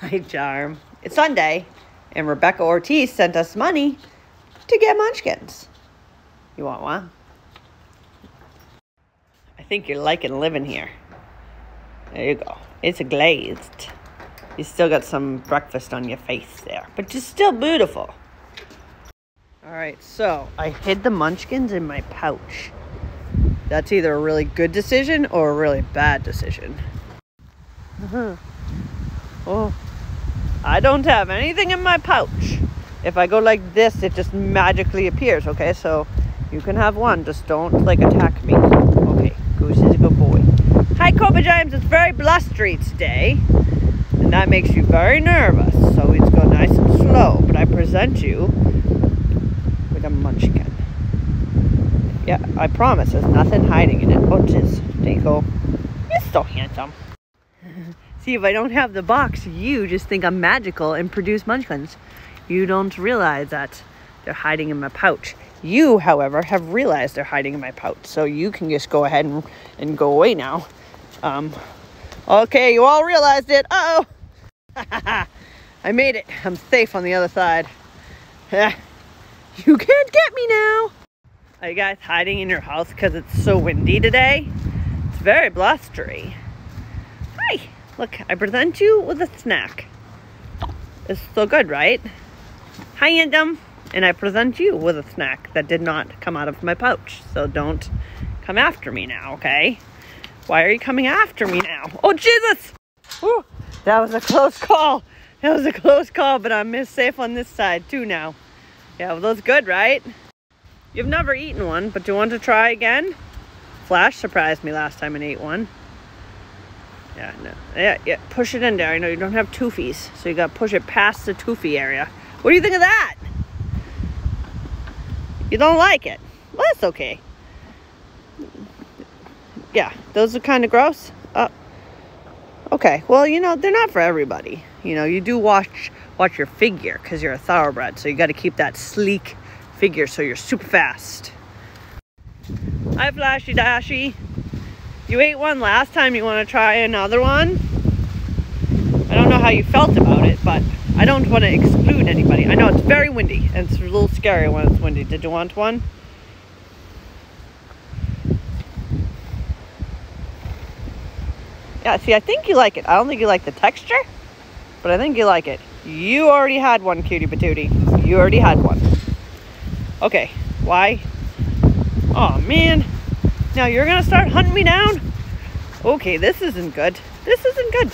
Hi, Charm. It's Sunday, and Rebecca Ortiz sent us money to get munchkins. You want one? I think you're liking living here. There you go. It's glazed. You still got some breakfast on your face there, but you're still beautiful. All right, so I hid the munchkins in my pouch. That's either a really good decision or a really bad decision. oh, I don't have anything in my pouch. If I go like this, it just magically appears, okay? So you can have one, just don't like attack me. Okay, Goose is a good boy. Hi, Cobra James. It's very blustery today, and that makes you very nervous. So let's go nice and slow. But I present you with a munchkin. Yeah, I promise. There's nothing hiding in it. Oh, jeez, Dinko. You're so handsome. See, if I don't have the box, you just think I'm magical and produce munchkins. You don't realize that they're hiding in my pouch. You, however, have realized they're hiding in my pouch, so you can just go ahead and, and go away now. Um, okay, you all realized it. Uh oh I made it. I'm safe on the other side. you can't get me now. Are you guys hiding in your house because it's so windy today? It's very blustery. Hi, look, I present you with a snack. It's so good, right? Hi, Anthem. And I present you with a snack that did not come out of my pouch. So don't come after me now, okay? Why are you coming after me now? Oh, Jesus! Whew, that was a close call. That was a close call, but I'm safe on this side too now. Yeah, well, those good, right? You've never eaten one, but do you want to try again? Flash surprised me last time and ate one. Yeah, no. Yeah, yeah, push it in there. I know you don't have toofies, so you gotta push it past the toofy area. What do you think of that? You don't like it? Well, that's okay yeah, those are kind of gross. Uh, okay, well, you know, they're not for everybody. You know, you do watch watch your figure because you're a thoroughbred, so you got to keep that sleek figure so you're super fast. Hi, Flashy Dashy. You ate one last time. You want to try another one? I don't know how you felt about it, but I don't want to exclude anybody. I know it's very windy, and it's a little scary when it's windy. Did you want one? Yeah, see, I think you like it. I don't think you like the texture, but I think you like it. You already had one, cutie patootie. You already had one. Okay, why? Oh, man. Now you're to start hunting me down? Okay, this isn't good. This isn't good.